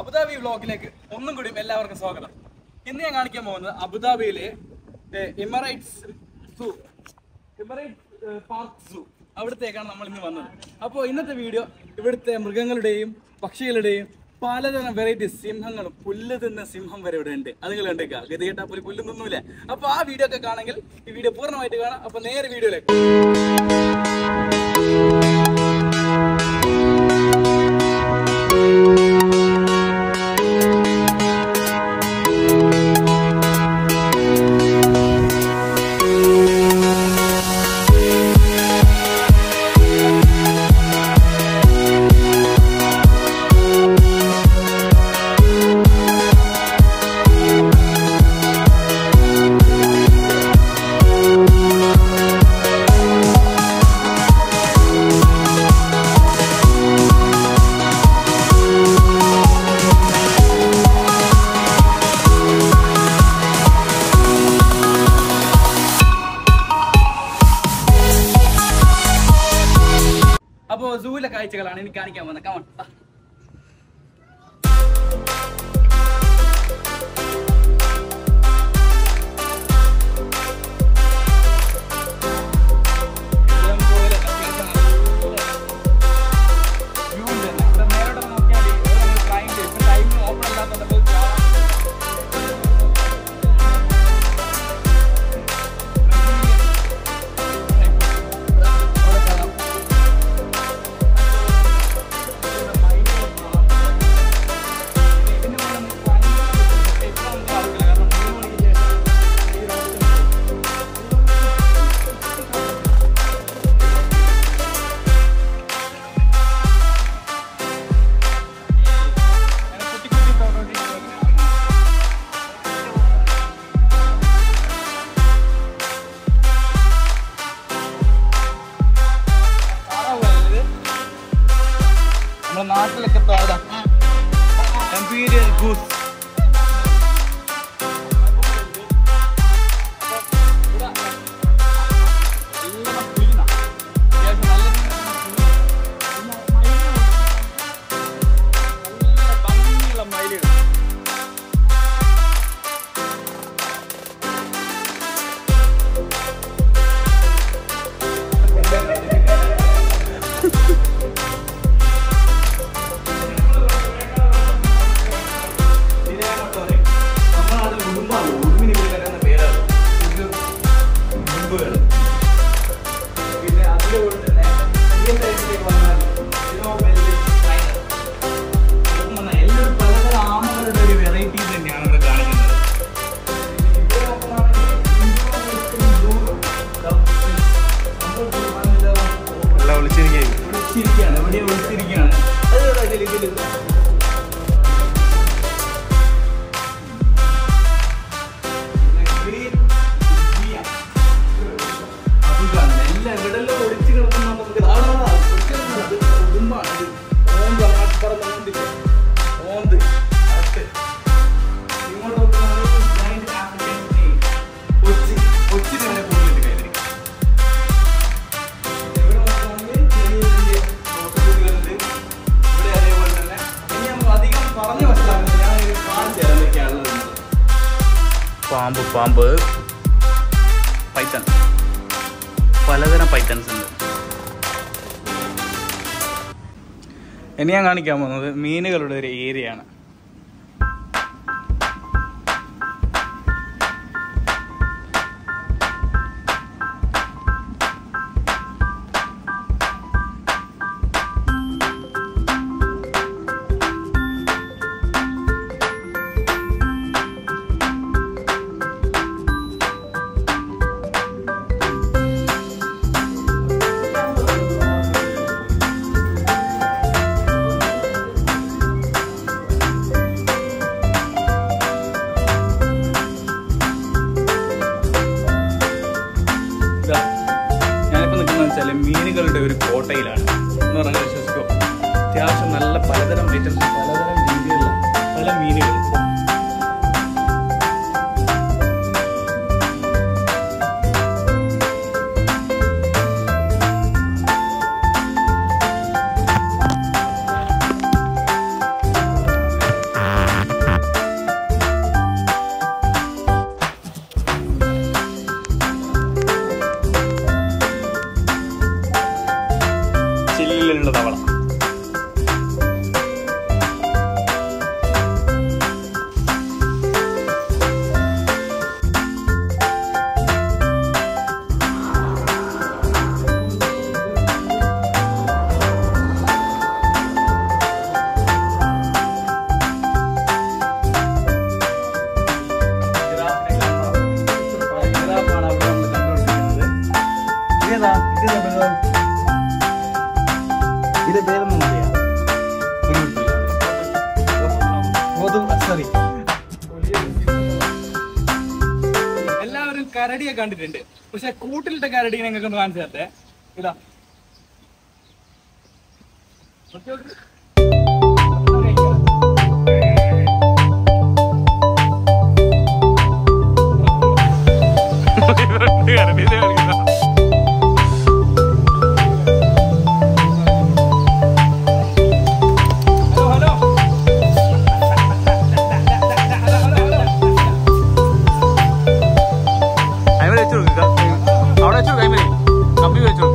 Abu Dhabi വ്ലോഗിലേക്ക് ഒന്നും കൂടി എല്ലാവർക്കും സ്വാഗതം. ഇന്ന് ഞാൻ കാണിക്കാൻ പോകുന്നത് അബുദാബിയിലെ Emirates zoo Emirates park zoo അവിടത്തേക്കാണ് നമ്മൾ ഇന്ന് വന്നത്. അപ്പോൾ ഇന്നത്തെ വീഡിയോ ഇവിടുത്തെ മൃഗങ്ങളുടെയും പക്ഷികളുടെയും പലതരം വെറൈറ്റി സിംഹങ്ങളും പുല്ല് തിന്ന സിംഹം വരെ ഇവിടെ ഉണ്ട്. അത് നിങ്ങൾ കണ്ടേക്കാം. ഗതി കേട്ടാൽ പുലി പുല്ല് തിന്നൂല. അപ്പോൾ ആ വീഡിയോ ഒക്കെ കാണെങ്കിൽ ഈ വീഡിയോ പൂർണമായിട്ട് കാണാം. അപ്പോൾ നേരെ വീഡിയോയിലേക്ക്. കാഴ്ചകളാണ് എനിക്ക് കാണിക്കാൻ പോകുന്നത്. കമൺ നമ്മുടെ നാട്ടിലൊക്കെ താഴെ എംപീരിയൽ ഗൂസ് ഒളിച്ചിരിക്കുകയാണ് എവിടെയോ ഒളിച്ചിരിക്കുകയാണ് അത് പാമ്പ് പാമ്പ്. പൈത്തൺ. പലതരം പൈത്തൺസ് ഉണ്ട്. ഇനി ഞാൻ കാണിക്കാൻ പോകുന്നത് മീനുകളുടെ ഒരു ഏരിയ ഒരു കോട്ടയിലാണ്. എന്ന് പറഞ്ഞാൽ വിശ്വസിക്കോ. അത്യാവശ്യം നല്ല പലതരം ഐറ്റംസ് ഇത് വേറൊന്നും മതിയാ സോറി എല്ലാവരും കരടിയെ കണ്ടിട്ടുണ്ട്. പക്ഷെ കൂട്ടിലിട്ട കരടിയെ നിങ്ങൾക്ക് ഒന്ന് കാണിച്ചു തരട്ടെ. ഇതാ. കരടി കളിക്കുന്ന कभी भी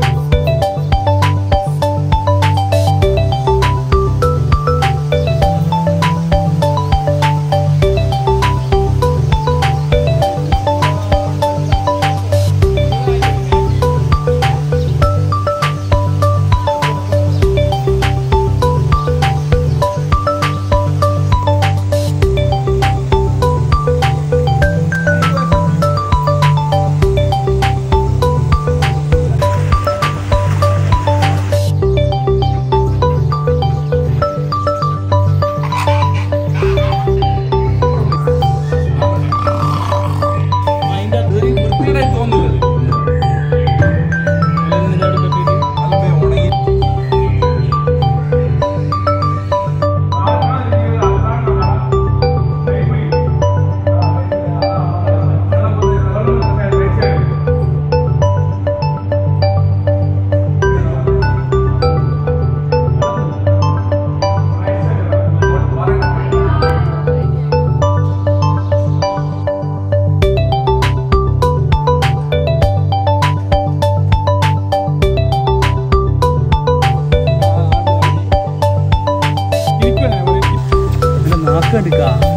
กันกา